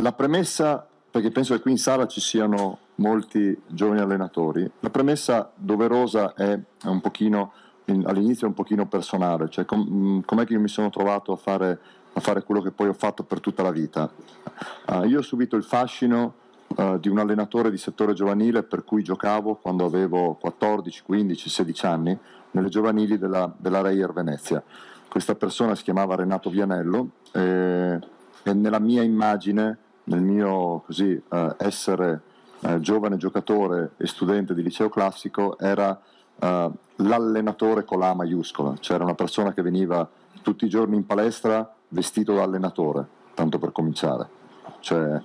La premessa, perché penso che qui in sala ci siano molti giovani allenatori, la premessa doverosa è un pochino, all'inizio un pochino personale, cioè com, mm, com'è che io mi sono trovato a fare, a fare quello che poi ho fatto per tutta la vita. Uh, io ho subito il fascino uh, di un allenatore di settore giovanile per cui giocavo quando avevo 14, 15, 16 anni nelle giovanili della, della Reyer Venezia. Questa persona si chiamava Renato Vianello e, e nella mia immagine nel mio così, eh, essere eh, giovane giocatore e studente di liceo classico era eh, l'allenatore con la maiuscola, c'era una persona che veniva tutti i giorni in palestra vestito da allenatore, tanto per cominciare, cioè eh,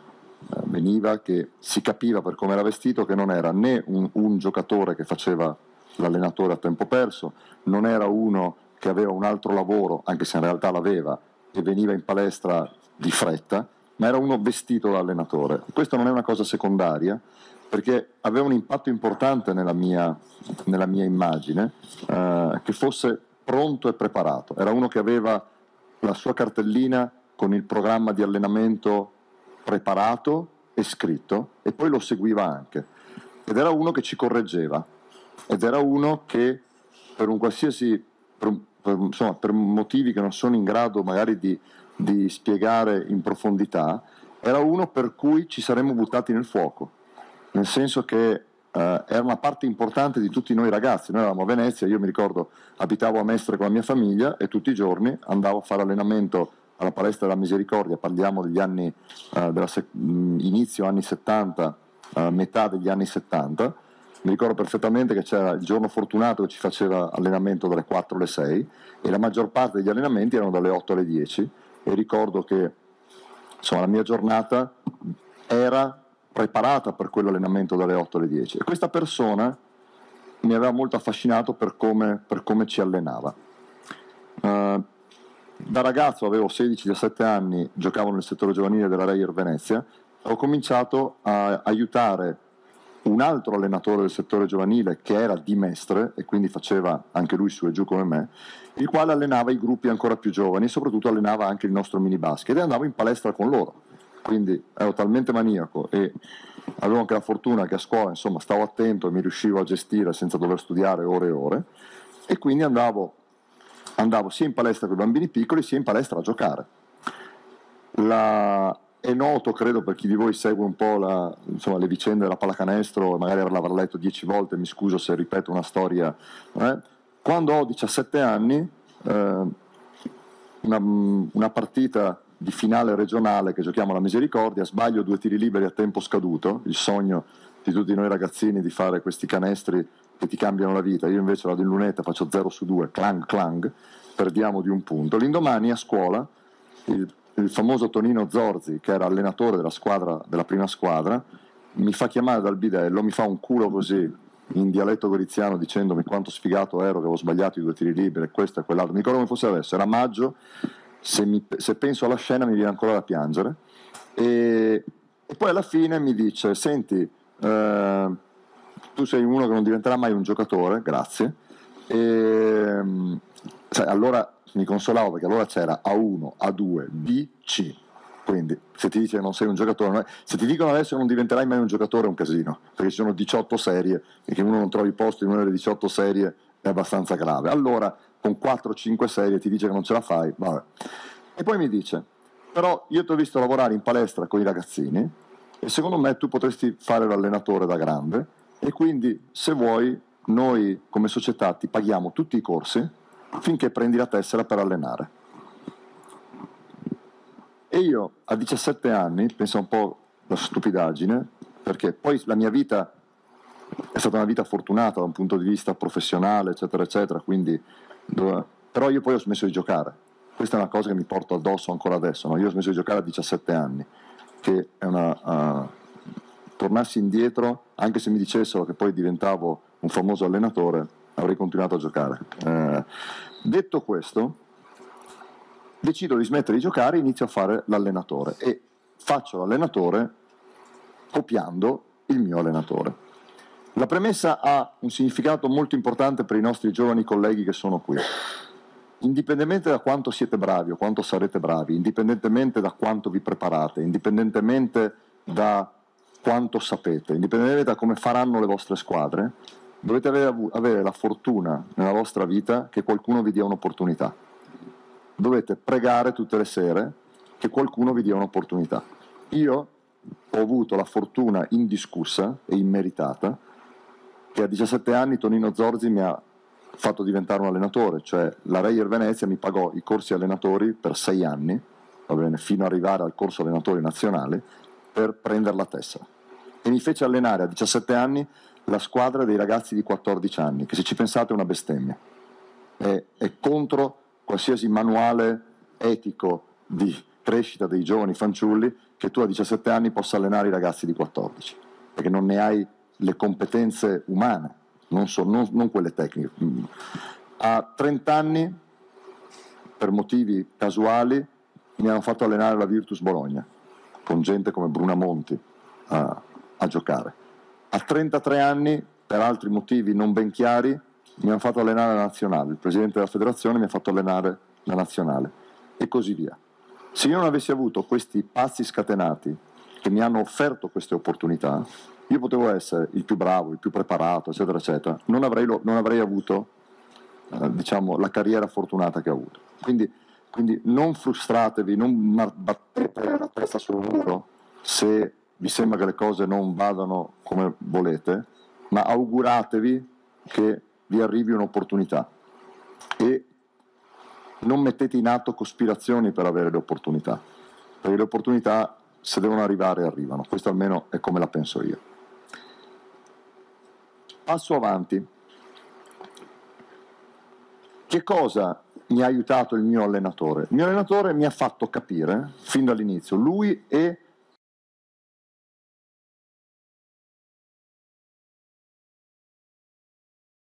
veniva che si capiva per come era vestito che non era né un, un giocatore che faceva l'allenatore a tempo perso, non era uno che aveva un altro lavoro, anche se in realtà l'aveva, e veniva in palestra di fretta, ma era uno vestito da allenatore. Questo non è una cosa secondaria, perché aveva un impatto importante nella mia, nella mia immagine, eh, che fosse pronto e preparato. Era uno che aveva la sua cartellina con il programma di allenamento preparato e scritto e poi lo seguiva anche. Ed era uno che ci correggeva, ed era uno che per un qualsiasi, per, per, insomma, per motivi che non sono in grado magari di di spiegare in profondità, era uno per cui ci saremmo buttati nel fuoco, nel senso che eh, era una parte importante di tutti noi ragazzi. Noi eravamo a Venezia, io mi ricordo abitavo a Mestre con la mia famiglia e tutti i giorni andavo a fare allenamento alla palestra della Misericordia, parliamo degli anni, eh, della sec- inizio anni 70, eh, metà degli anni 70. Mi ricordo perfettamente che c'era il giorno fortunato che ci faceva allenamento dalle 4 alle 6 e la maggior parte degli allenamenti erano dalle 8 alle 10 e ricordo che insomma, la mia giornata era preparata per quell'allenamento dalle 8 alle 10 e questa persona mi aveva molto affascinato per come, per come ci allenava. Uh, da ragazzo avevo 16-17 anni, giocavo nel settore giovanile della Reyer Venezia, ho cominciato a aiutare un altro allenatore del settore giovanile che era di Mestre e quindi faceva anche lui su e giù come me, il quale allenava i gruppi ancora più giovani e soprattutto allenava anche il nostro mini basket e andavo in palestra con loro. Quindi ero talmente maniaco e avevo anche la fortuna che a scuola insomma stavo attento e mi riuscivo a gestire senza dover studiare ore e ore e quindi andavo, andavo sia in palestra con i bambini piccoli sia in palestra a giocare. La, è noto, credo, per chi di voi segue un po' la, insomma, le vicende della pallacanestro, magari l'avrà letto dieci volte, mi scuso se ripeto una storia. Eh? Quando ho 17 anni, eh, una, una, partita di finale regionale che giochiamo alla Misericordia, sbaglio due tiri liberi a tempo scaduto, il sogno di tutti noi ragazzini di fare questi canestri che ti cambiano la vita. Io invece vado in lunetta, faccio 0 su 2, clang clang, perdiamo di un punto. L'indomani a scuola il il famoso Tonino Zorzi, che era allenatore della, squadra, della prima squadra, mi fa chiamare dal bidello, mi fa un culo così in dialetto goriziano dicendomi quanto sfigato ero, che avevo sbagliato i due tiri liberi, questo e quell'altro. Mi ricordo come fosse adesso, era maggio, se, mi, se penso alla scena mi viene ancora da piangere. E, e poi alla fine mi dice, senti, eh, tu sei uno che non diventerà mai un giocatore, grazie. E, sai, allora mi consolavo perché allora c'era A1, A2, B, C. Quindi se ti dice non sei un giocatore, se ti dicono adesso che non diventerai mai un giocatore è un casino, perché ci sono 18 serie e che uno non trovi posto in una delle 18 serie è abbastanza grave. Allora con 4-5 serie ti dice che non ce la fai, vabbè. E poi mi dice, però io ti ho visto lavorare in palestra con i ragazzini e secondo me tu potresti fare l'allenatore da grande e quindi se vuoi noi come società ti paghiamo tutti i corsi finché prendi la tessera per allenare. E io a 17 anni, penso un po' la stupidaggine, perché poi la mia vita è stata una vita fortunata da un punto di vista professionale, eccetera, eccetera, quindi, però io poi ho smesso di giocare. Questa è una cosa che mi porto addosso ancora adesso. No? Io ho smesso di giocare a 17 anni, che è una... Uh, tornassi indietro, anche se mi dicessero che poi diventavo un famoso allenatore, avrei continuato a giocare. Eh, detto questo, decido di smettere di giocare e inizio a fare l'allenatore e faccio l'allenatore copiando il mio allenatore. La premessa ha un significato molto importante per i nostri giovani colleghi che sono qui. indipendentemente da quanto siete bravi o quanto sarete bravi, indipendentemente da quanto vi preparate, indipendentemente da quanto sapete, indipendentemente da come faranno le vostre squadre, dovete avere, avere la fortuna nella vostra vita che qualcuno vi dia un'opportunità. Dovete pregare tutte le sere che qualcuno vi dia un'opportunità. Io ho avuto la fortuna indiscussa e immeritata che a 17 anni Tonino Zorzi mi ha fatto diventare un allenatore, cioè la Reyer Venezia mi pagò i corsi allenatori per sei anni, bene, fino ad arrivare al corso allenatori nazionale, per prendere la tessera. E mi fece allenare a 17 anni la squadra dei ragazzi di 14 anni, che se ci pensate è una bestemmia. È, è contro qualsiasi manuale etico di crescita dei giovani fanciulli che tu a 17 anni possa allenare i ragazzi di 14, perché non ne hai le competenze umane, non, so, non, non quelle tecniche. A 30 anni, per motivi casuali, mi hanno fatto allenare la Virtus Bologna, con gente come Bruna Monti a, a giocare. A 33 anni, per altri motivi non ben chiari, mi hanno fatto allenare la nazionale, il presidente della federazione mi ha fatto allenare la nazionale e così via. Se io non avessi avuto questi pazzi scatenati che mi hanno offerto queste opportunità, io potevo essere il più bravo, il più preparato, eccetera, eccetera, non avrei, non avrei avuto eh, diciamo, la carriera fortunata che ho avuto. Quindi, quindi non frustratevi, non battete la testa sul muro se vi sembra che le cose non vadano come volete, ma auguratevi che vi arrivi un'opportunità e non mettete in atto cospirazioni per avere le opportunità, perché le opportunità se devono arrivare arrivano, questo almeno è come la penso io. Passo avanti. Che cosa mi ha aiutato il mio allenatore? Il mio allenatore mi ha fatto capire fin dall'inizio, lui e